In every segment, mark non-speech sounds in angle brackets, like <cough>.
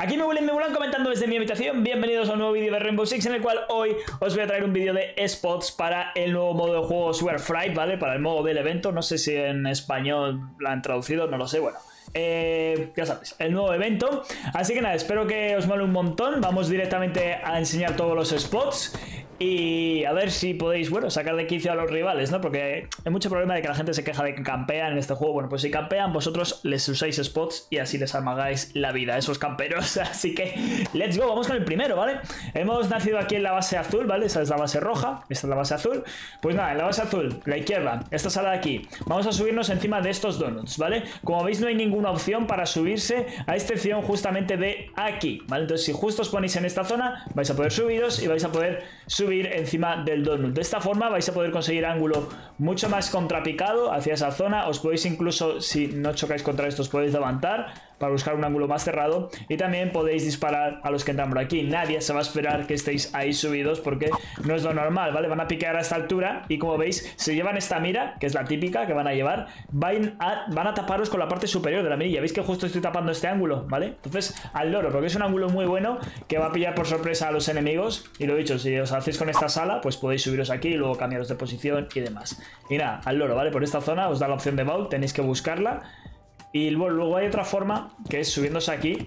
Aquí me vuelven, me vuelan comentando desde mi habitación. Bienvenidos a un nuevo vídeo de Rainbow Six en el cual hoy os voy a traer un vídeo de spots para el nuevo modo de juego Super Fright, ¿vale? Para el modo del evento. No sé si en español lo han traducido, no lo sé, bueno. Eh, ya sabes, el nuevo evento. Así que nada, espero que os mole un montón. Vamos directamente a enseñar todos los spots. Y a ver si podéis, bueno, sacar de quicio a los rivales, ¿no? Porque hay mucho problema de que la gente se queja de que campean en este juego. Bueno, pues si campean, vosotros les usáis spots y así les amagáis la vida a esos camperos. <laughs> Así que, let's go, vamos con el primero, ¿vale? Hemos nacido aquí en la base azul, ¿vale? Esa es la base roja, esta es la base azul. Pues nada, en la base azul, la izquierda, esta sala de aquí. Vamos a subirnos encima de estos donuts, ¿vale? Como veis, no hay ninguna opción para subirse, a excepción justamente de aquí, ¿vale? Entonces, si justo os ponéis en esta zona, vais a poder subiros y vais a poder subir encima del donut. De esta forma vais a poder conseguir ángulo mucho más contrapicado hacia esa zona. Os podéis incluso, si no chocáis contra esto, os podéis levantar para buscar un ángulo más cerrado y también podéis disparar a los que entran por aquí. Nadie se va a esperar que estéis ahí subidos porque no es lo normal, ¿vale? Van a piquear a esta altura y como veis, se llevan esta mira, que es la típica que van a llevar, van a, van a taparos con la parte superior de la mirilla. ¿Veis que justo estoy tapando este ángulo, ¿vale? Entonces, al loro, porque es un ángulo muy bueno que va a pillar por sorpresa a los enemigos y lo dicho, si os hacéis con esta sala, pues podéis subiros aquí y luego cambiaros de posición y demás. Y nada, al loro, ¿vale? Por esta zona os da la opción de vault, tenéis que buscarla y luego hay otra forma, que es subiéndose aquí.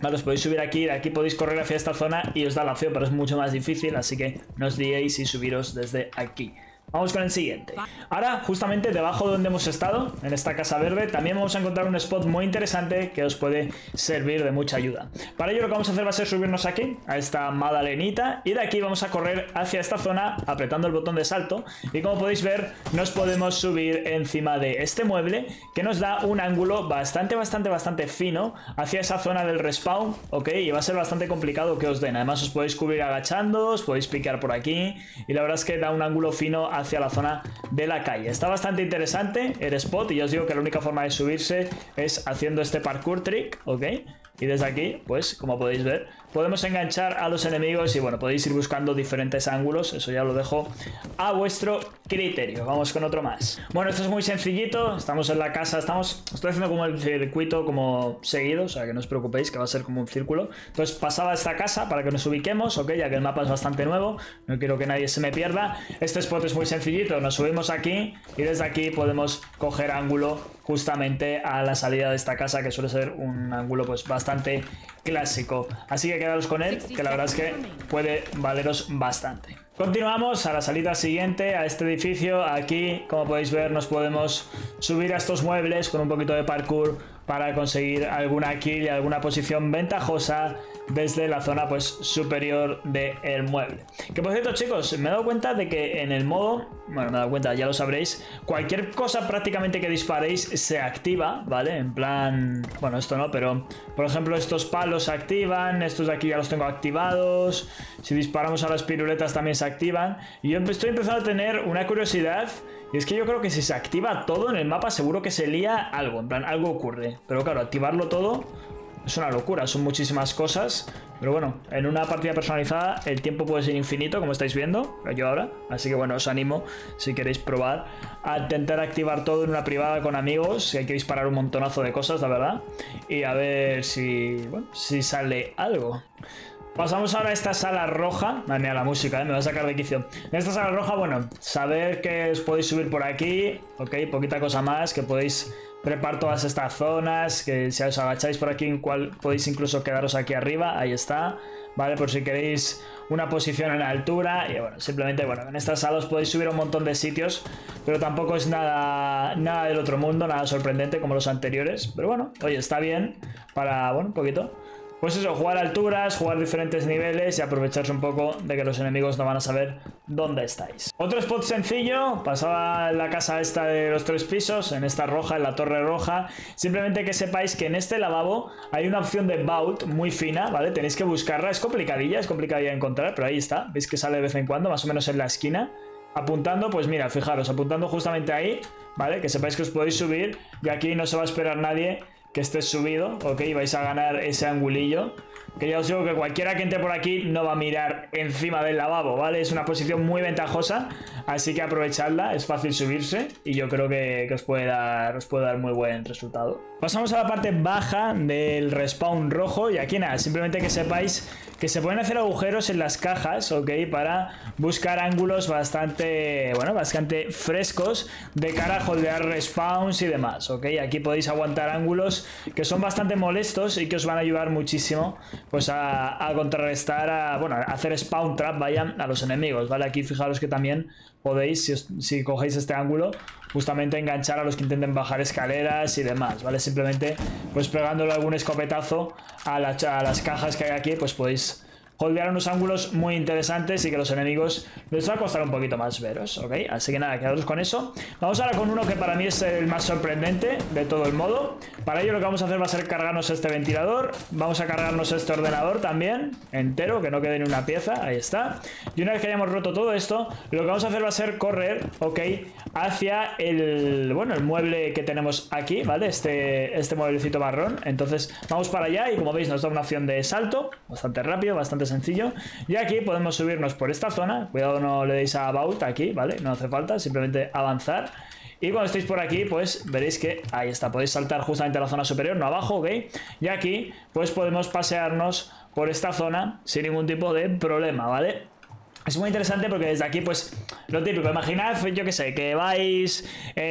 Vale, os podéis subir aquí, de aquí podéis correr hacia esta zona y os da la opción, pero es mucho más difícil, así que no os liéis y subiros desde aquí. Vamos con el siguiente. Ahora, justamente debajo de donde hemos estado, en esta casa verde, también vamos a encontrar un spot muy interesante que os puede servir de mucha ayuda. Para ello lo que vamos a hacer va a ser subirnos aquí, a esta madalenita, y de aquí vamos a correr hacia esta zona apretando el botón de salto. Y como podéis ver, nos podemos subir encima de este mueble que nos da un ángulo bastante, bastante, bastante fino hacia esa zona del respawn, ¿ok? Y va a ser bastante complicado que os den. Además os podéis cubrir agachando, os podéis picar por aquí, y la verdad es que da un ángulo fino hacia la zona de la calle. Está bastante interesante el spot y ya os digo que la única forma de subirse es haciendo este parkour trick, ¿ok? Y desde aquí, pues, como podéis ver, podemos enganchar a los enemigos y bueno, podéis ir buscando diferentes ángulos, eso ya lo dejo a vuestro criterio. Vamos con otro más. Bueno, esto es muy sencillito, estamos en la casa, estamos, estoy haciendo como el circuito como seguido, o sea que no os preocupéis que va a ser como un círculo. Entonces pasaba esta casa para que nos ubiquemos, ok, ya que el mapa es bastante nuevo, no quiero que nadie se me pierda. Este spot es muy sencillito, nos subimos aquí y desde aquí podemos coger ángulo justamente a la salida de esta casa que suele ser un ángulo pues bastante clásico. Así que quedaros con él, que la verdad es que puede valeros bastante. Continuamos a la salida siguiente, a este edificio. Aquí, como podéis ver, nos podemos subir a estos muebles con un poquito de parkour para conseguir alguna kill y alguna posición ventajosa desde la zona pues superior del mueble. Que por cierto chicos, me he dado cuenta de que en el modo, bueno me he dado cuenta, ya lo sabréis, cualquier cosa prácticamente que disparéis se activa, ¿vale? En plan, bueno esto no, pero por ejemplo estos palos se activan, estos de aquí ya los tengo activados, si disparamos a las piruletas también se activan y yo estoy empezando a tener una curiosidad y es que yo creo que si se activa todo en el mapa seguro que se lía algo, en plan algo ocurre, pero claro, activarlo todo es una locura, son muchísimas cosas. Pero bueno, en una partida personalizada el tiempo puede ser infinito, como estáis viendo, yo ahora. Así que bueno, os animo, si queréis probar, a intentar activar todo en una privada con amigos, hay que disparar un montonazo de cosas, la verdad. Y a ver si, si sale algo. Pasamos ahora a esta sala roja. Madre la música, ¿eh? me va a sacar de quicio. En esta sala roja, bueno, saber que os podéis subir por aquí. Ok, poquita cosa más, que podéis prepar todas estas zonas, que si os agacháis por aquí, cual podéis incluso quedaros aquí arriba, ahí está, ¿vale? Por si queréis una posición en altura, y bueno, simplemente, bueno, en estas salas podéis subir un montón de sitios, pero tampoco es nada, nada del otro mundo, nada sorprendente como los anteriores, pero bueno, oye, está bien para, bueno, un poquito pues eso, jugar alturas, jugar diferentes niveles y aprovecharse un poco de que los enemigos no van a saber dónde estáis. Otro spot sencillo, pasaba la casa esta de los tres pisos, en esta roja, en la torre roja. Simplemente que sepáis que en este lavabo hay una opción de vault muy fina, ¿vale? Tenéis que buscarla, es complicadilla, es complicadilla de encontrar, pero ahí está. Veis que sale de vez en cuando, más o menos en la esquina. Apuntando, pues mira, fijaros, apuntando justamente ahí, ¿vale? Que sepáis que os podéis subir y aquí no se va a esperar nadie que esté subido, ok, vais a ganar ese angulillo. Que ya os digo que cualquiera que entre por aquí no va a mirar encima del lavabo, ¿vale? Es una posición muy ventajosa, así que aprovechadla, es fácil subirse y yo creo que, os, puede dar, os puede dar muy buen resultado. Pasamos a la parte baja del respawn rojo y aquí nada, simplemente que sepáis que se pueden hacer agujeros en las cajas, ¿ok? Para buscar ángulos bastante, bueno, bastante frescos de cara a holdear respawns y demás, ¿ok? Aquí podéis aguantar ángulos que son bastante molestos y que os van a ayudar muchísimo, pues a, contrarrestar, a, bueno, a hacer spawn trap, vayan a los enemigos, ¿vale? Aquí fijaros que también podéis, si, si cogéis este ángulo, justamente enganchar a los que intenten bajar escaleras y demás, ¿vale? Simplemente, pues pegándole algún escopetazo a, a las cajas que hay aquí, pues podéis holdear unos ángulos muy interesantes y que los enemigos les va a costar un poquito más veros, ¿ok? Así que nada, quedaros con eso. Vamos ahora con uno que para mí es el más sorprendente de todo el modo. Para ello lo que vamos a hacer va a ser cargarnos este ventilador, vamos a cargarnos este ordenador también, entero, que no quede ni una pieza, ahí está. Y una vez que hayamos roto todo esto, lo que vamos a hacer va a ser correr, ¿ok? Hacia el, bueno, el mueble que tenemos aquí, ¿vale? Este, este mueblecito marrón. Entonces vamos para allá y como veis nos da una opción de salto, bastante rápido, bastante sencillo. Y aquí podemos subirnos por esta zona. Cuidado no le deis a About aquí, ¿vale? No hace falta, simplemente avanzar. Y cuando estéis por aquí, pues veréis que ahí está, podéis saltar justamente a la zona superior, no abajo, ¿ok? Y aquí, pues podemos pasearnos por esta zona sin ningún tipo de problema, ¿vale? Es muy interesante porque desde aquí, pues, lo típico, imaginad, yo que sé, que vais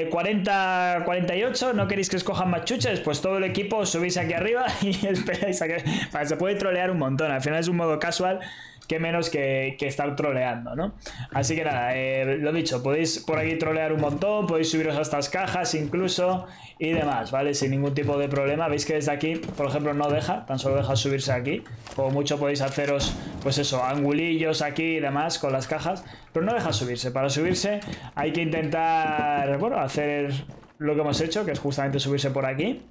40, eh, 48, no queréis que os cojan más chuches, pues todo el equipo subís aquí arriba <laughs> y esperáis a que... se puede trolear un montón, al final es un modo casual que menos que, estar troleando, ¿no? Así que nada, eh, lo dicho, podéis por aquí trolear un montón, podéis subiros a estas cajas incluso y demás, ¿vale? Sin ningún tipo de problema. Veis que desde aquí, por ejemplo, no deja, tan solo deja subirse aquí. Como mucho podéis haceros, pues eso, angulillos aquí y demás con las cajas, pero no deja subirse. Para subirse hay que intentar, bueno, hacer lo que hemos hecho, que es justamente subirse por aquí.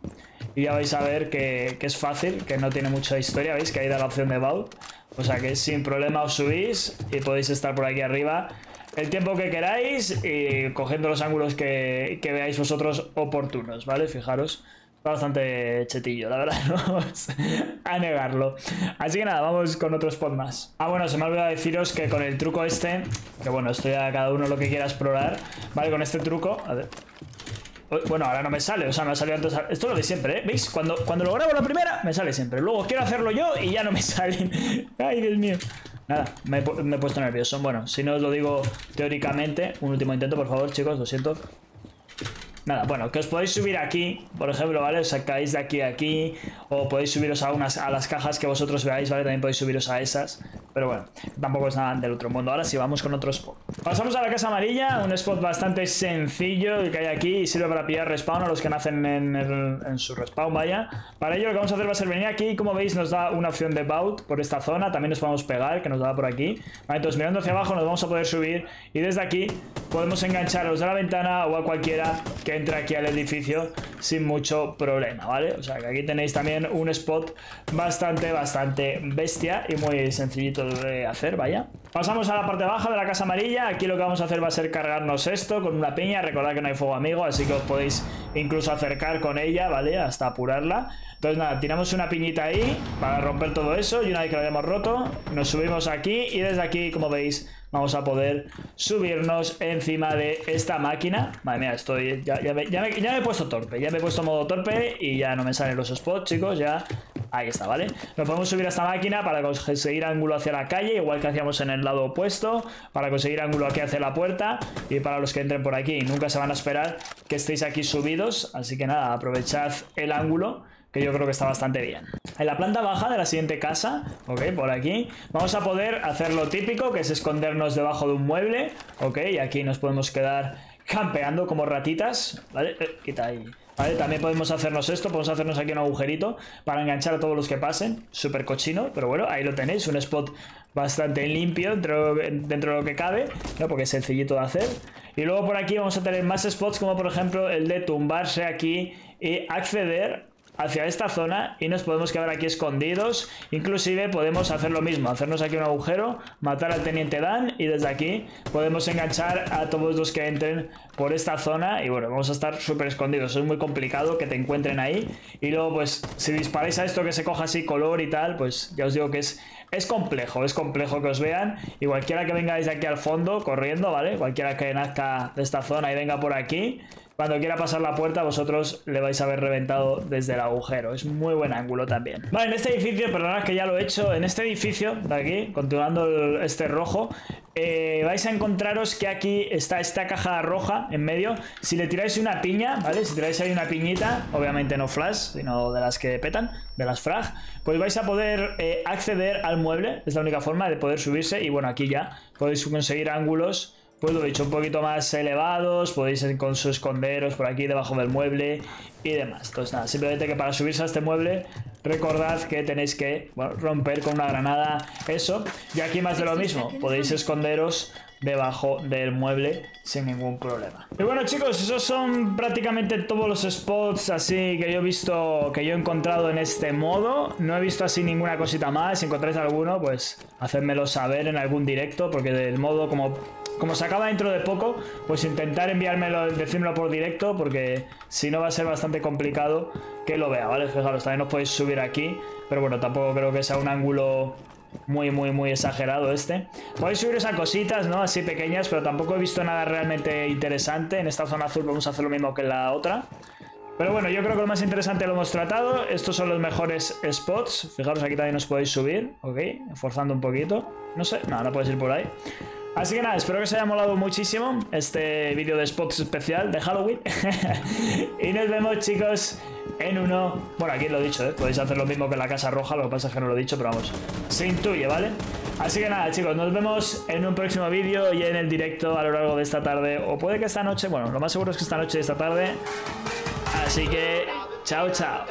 Y ya vais a ver que, es fácil, que no tiene mucha historia, ¿veis? Que ahí da la opción de Vault. O sea que sin problema os subís y podéis estar por aquí arriba el tiempo que queráis y cogiendo los ángulos que, veáis vosotros oportunos, ¿vale? Fijaros, bastante chetillo, la verdad, <laughs> no vamos a negarlo. Así que nada, vamos con otro spot más. Ah, bueno, se me ha olvidado deciros que con el truco este, que bueno, estoy a cada uno lo que quiera explorar, ¿vale? Con este truco, a ver, bueno, ahora no me sale, o sea, me ha salido antes. Esto es lo de siempre, ¿eh? ¿Veis? Cuando, cuando lo grabo la primera, me sale siempre. Luego quiero hacerlo yo y ya no me <laughs> salen. Ay, Dios mío. Nada, me, me, he puesto nervioso. Bueno, si no os lo digo teóricamente, un último intento, por favor, chicos, lo siento. Nada, bueno, que os podéis subir aquí, por ejemplo, ¿vale? Os sacáis de aquí a aquí, o podéis subiros a, unas, a las cajas que vosotros veáis, ¿vale? También podéis subiros a esas. Pero bueno, tampoco es nada del otro mundo. Ahora sí, vamos con otro spot. Pasamos a la casa amarilla, un spot bastante sencillo que hay aquí y sirve para pillar respawn a los que nacen en, su respawn, vaya. Para ello lo que vamos a hacer va a ser venir aquí como veis nos da una opción de bout por esta zona. También nos podemos pegar, que nos da por aquí. Entonces mirando hacia abajo nos vamos a poder subir y desde aquí podemos engancharos a la ventana o a cualquiera que entre aquí al edificio sin mucho problema, ¿vale? O sea que aquí tenéis también un spot bastante, bastante bestia y muy sencillito hacer, vaya. Pasamos a la parte baja de la casa amarilla. Aquí lo que vamos a hacer va a ser cargarnos esto con una piña. Recordad que no hay fuego amigo, así que os podéis incluso acercar con ella, ¿vale? Hasta apurarla. Entonces nada, tiramos una piñita ahí para romper todo eso y una vez que lo hayamos roto, nos subimos aquí y desde aquí, como veis, vamos a poder subirnos encima de esta máquina. Madre mía, estoy... Ya, me, ya, me, he puesto torpe, ya me he puesto modo torpe y ya no me salen los spots, chicos, ya... Ahí está, ¿vale? Nos podemos subir a esta máquina para conseguir ángulo hacia la calle, igual que hacíamos en el lado opuesto, para conseguir ángulo aquí hacia la puerta y para los que entren por aquí. Nunca se van a esperar que estéis aquí subidos, así que nada, aprovechad el ángulo que yo creo que está bastante bien. En la planta baja de la siguiente casa, ok, por aquí, vamos a poder hacer lo típico, que es escondernos debajo de un mueble, ok, y aquí nos podemos quedar campeando como ratitas, ¿vale? Eh, quita ahí. ¿Vale? También podemos hacernos esto, podemos hacernos aquí un agujerito para enganchar a todos los que pasen. Súper cochino, pero bueno, ahí lo tenéis, un spot bastante limpio dentro, dentro de lo que cabe, ¿no? porque es sencillito de hacer. Y luego por aquí vamos a tener más spots como por ejemplo el de tumbarse aquí y acceder hacia esta zona y nos podemos quedar aquí escondidos. Inclusive podemos hacer lo mismo, hacernos aquí un agujero, matar al teniente Dan y desde aquí podemos enganchar a todos los que entren por esta zona y bueno, vamos a estar súper escondidos. Es muy complicado que te encuentren ahí y luego pues si disparáis a esto que se coja así color y tal, pues ya os digo que es es complejo, es complejo que os vean. Y cualquiera que venga desde aquí al fondo corriendo, ¿vale? Cualquiera que nazca de esta zona y venga por aquí, cuando quiera pasar la puerta vosotros le vais a haber reventado desde el agujero. Es muy buen ángulo también. Vale, en este edificio, perdonad que ya lo he hecho, en este edificio de aquí, continuando este rojo, eh, vais a encontraros que aquí está esta caja roja en medio. Si le tiráis una piña, ¿vale? Si tiráis ahí una piñita, obviamente no flash, sino de las que petan, de las frag, pues vais a poder eh, acceder al mueble. Es la única forma de poder subirse y bueno, aquí ya podéis conseguir ángulos pues lo he dicho, un poquito más elevados, podéis ir con sus esconderos por aquí debajo del mueble y demás. Entonces nada, simplemente que para subirse a este mueble recordad que tenéis que romper con una granada eso. Y aquí más de lo mismo, podéis esconderos debajo del mueble sin ningún problema. Y bueno chicos, esos son prácticamente todos los spots así que yo he visto, que yo he encontrado en este modo. No he visto así ninguna cosita más. Si encontráis alguno, pues hacedmelo saber en algún directo, porque del modo como como se acaba dentro de poco, pues intentar enviármelo, decírmelo por directo, porque si no va a ser bastante complicado que lo vea, ¿vale? Fijaros, también os podéis subir aquí, pero bueno, tampoco creo que sea un ángulo muy, muy, muy exagerado este. Podéis subiros a cositas, ¿no? Así pequeñas, pero tampoco he visto nada realmente interesante. En esta zona azul vamos a hacer lo mismo que en la otra. Pero bueno, yo creo que lo más interesante lo hemos tratado. Estos son los mejores spots. Fijaros, aquí también os podéis subir, ¿ok? Forzando un poquito. No sé, no, no puedes ir por ahí. Así que nada, espero que os haya molado muchísimo este vídeo de spots especial de Halloween. <laughs> y nos vemos, chicos, en uno... Bueno, aquí lo he dicho, ¿eh? Podéis hacer lo mismo que en la Casa Roja, lo que pasa es que no lo he dicho, pero vamos, se intuye, ¿vale? Así que nada, chicos, nos vemos en un próximo vídeo y en el directo a lo largo de esta tarde. O puede que esta noche, bueno, lo más seguro es que esta noche y esta tarde. Así que, chao, chao.